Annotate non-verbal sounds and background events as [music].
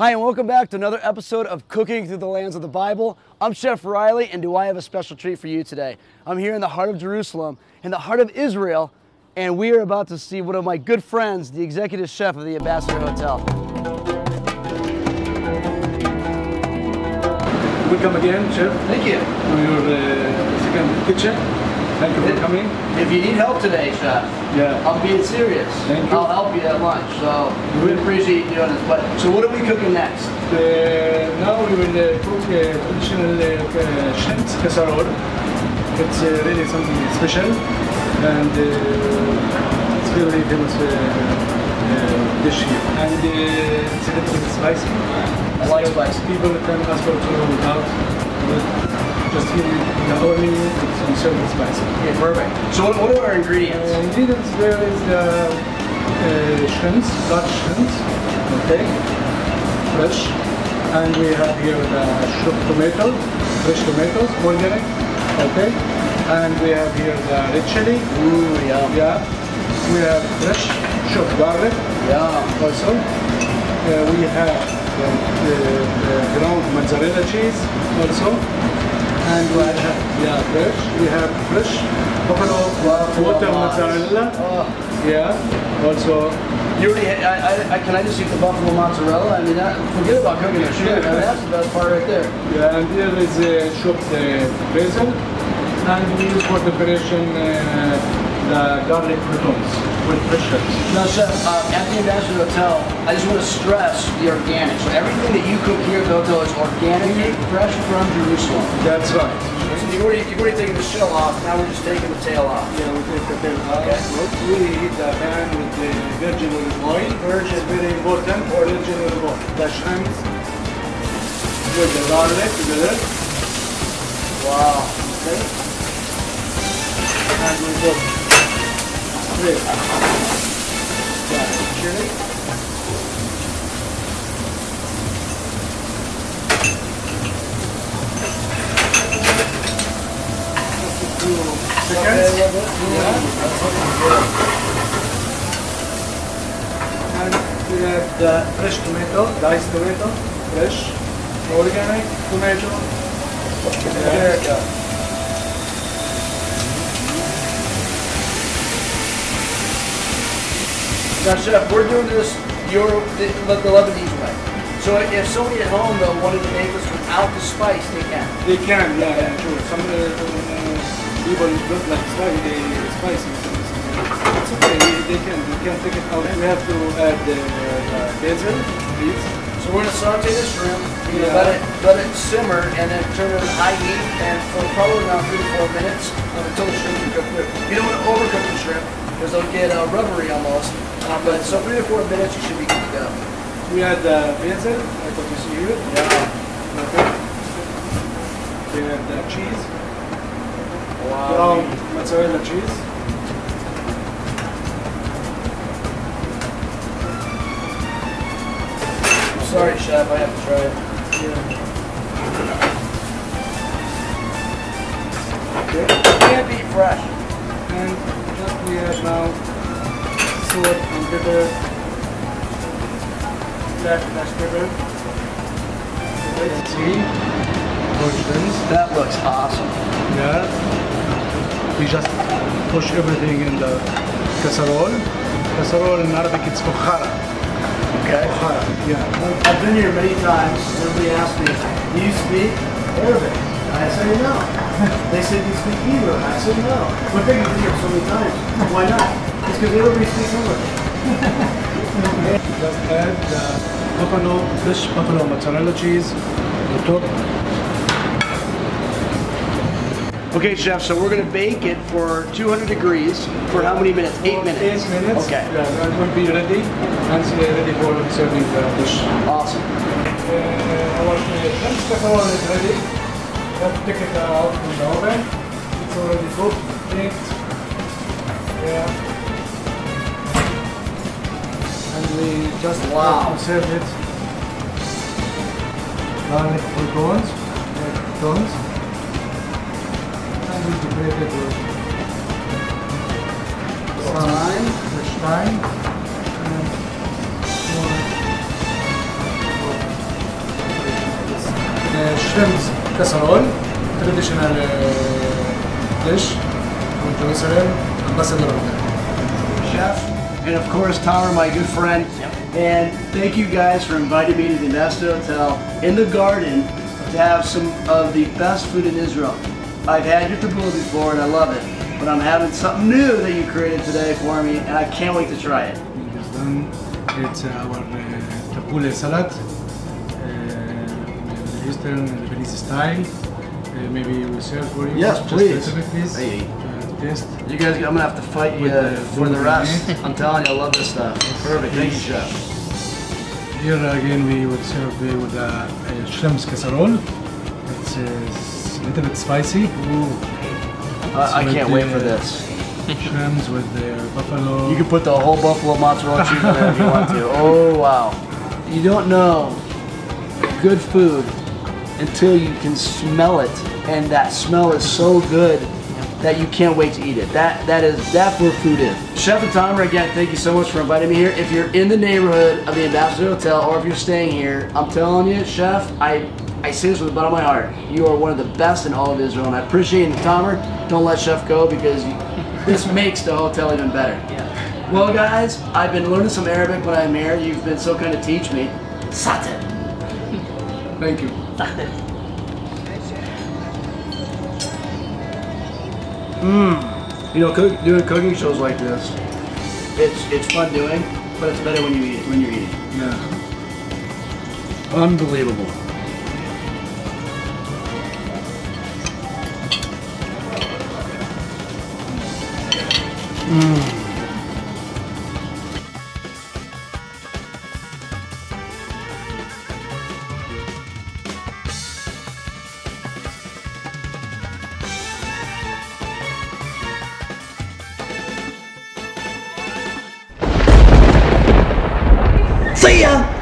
Hi, and welcome back to another episode of Cooking Through the Lands of the Bible. I'm Chef Reilly, and do I have a special treat for you today? I'm here in the heart of Jerusalem, in the heart of Israel, and we are about to see one of my good friends, the executive chef of the Ambassador Hotel. Welcome again, Chef, Thank you. to your uh, second kitchen. Thank you for coming. If you need help today, chef, Yeah. I'm being serious. Thank you. I'll help you at lunch, so we appreciate you doing this. But so, what are we cooking next? Uh, now we will uh, cook uh, traditional uh, shrimp casserole. It's uh, really something special and uh, it's very famous uh, uh, dish here. And uh, it's a little bit spicy. I like spicy. People can ask for to without. Just here in our menu, it's served with. Okay, perfect. So, what, what are our ingredients? Uh, ingredients there is the uh, shrimps, large shrimps, okay, fresh, and we have here the chopped tomato, fresh tomatoes, organic, okay, and we have here the red chili, Ooh, yeah. yeah, we have fresh chopped garlic Yeah. also, uh, we have the, the, the ground mozzarella cheese also, and we have yeah fresh, we have fresh buffalo water mozzarella. Oh, Yeah. Also, you already. Had, I, I, I, can I just eat the buffalo mozzarella? I mean, that, forget about cooking the shrimp. I mean, that's the best part right there. yeah, and here is uh, chopped uh, basil, and we use for preparation uh, the garlic croutons with fresh herbs. Now, chef, uh, at the Ambassador Hotel, I just want to stress the organic. So everything that you cook here at the hotel is organic, fresh from Jerusalem. That's right. So you've already, you've already taken the shell off. Now we're just taking the tail off. Yeah, we take the tail out. Okay. We heat the pan with the virgin olive oil. Virgin is very important. Or virgin olive oil. The shrimps with the garlic together. Wow. Okay. And we put Yeah. And we have the fresh tomato, diced tomato, fresh, organic tomato. America. Now, chef, we're doing this Euro, the, the Lebanese way. So if somebody at home though wanted to make this without the spice, they can. They can, yeah, yeah, sure. Some uh, uh, people don't like spicy, they spicy. It's okay, they, can, they can take it out. We have to add the uh, basil, please. So we're gonna saute the shrimp. Yeah. let it let it simmer and then turn it on high heat and for probably around three to four minutes until the shrimp is cooked through. You don't want to overcook the shrimp because they'll get uh, rubbery almost. Um, but so three to four minutes, you should be good to go. We add the basil, like what you see here. Yeah. Okay. We add the cheese, Wow. ground mozzarella cheese. I'm sorry, chef. I have to try it. Yeah. Okay. It can't be fresh. And we have now salt and pepper, black black pepper. Let's see. Portions. That looks awesome. Yeah. We just push everything in the casserole. Casserole in Arabic it's bukhara. Okay. Bukhara. Yeah. I've been here many times. Everybody asks me, "Do you speak Arabic?" I say no. [laughs] they said "Do you speak Hebrew?" I said no. But they've been here so many times. Why not? It's because everybody speaks English. Just add the buffalo, fresh buffalo mozzarella cheese on top. Okay, chef. So we're gonna bake it for 200 degrees for how many minutes? Eight minutes. Eight minutes. Okay. Yeah, that will be ready and it's ready for serving the dish. Awesome. Uh, our shrimp is ready. Take it out from the oven. It's already cooked, baked. Yeah. And we just Wow. serve it. Garlic croutons, croutons. And we decorate it with fresh thyme and more shrimp casserole, traditional uh, dish from Jerusalem, ambassador of that. chef, and of course Tomer, my good friend. And thank you guys for inviting me to the Ambassador Hotel in the garden to have some of the best food in Israel. I've had your tabbouleh before and I love it, but I'm having something new that you created today for me, and I can't wait to try it. It is our uh, tabbouleh salad, uh, Middle Eastern Lebanese style. Uh, maybe we serve for you. Yes, just please. a little bit, please. Hey. Uh, taste. You guys, I'm gonna have to fight you uh, for the rest. I'm telling you, I love this stuff. Perfect. Thank you, chef. Here again we would serve uh, with a, a shrimp casserole. It's uh, a little bit spicy. I, I can't wait for this. Shrimps with the buffalo. You can put the whole buffalo mozzarella cheese on there if you want to. [laughs] Oh wow! You don't know good food until you can smell it, and that smell is so good that you can't wait to eat it. That that is that's where food is. Chef and Tomer, again, thank you so much for inviting me here. If you're in the neighborhood of the Ambassador Hotel, or if you're staying here, I'm telling you, Chef, I I say this with the bottom of my heart. You are one of the best in all of Israel, and I appreciate it. Tomer, don't let Chef go because you, this [laughs] makes the hotel even better. Well, guys, I've been learning some Arabic when I'm here. You've been so kind to teach me. Sateh. Thank you. Mmm. [laughs] You know, cook, doing cooking shows like this, it's it's fun doing, but it's better when you eat it, when you're eating. Yeah. Unbelievable. Hmm. See ya!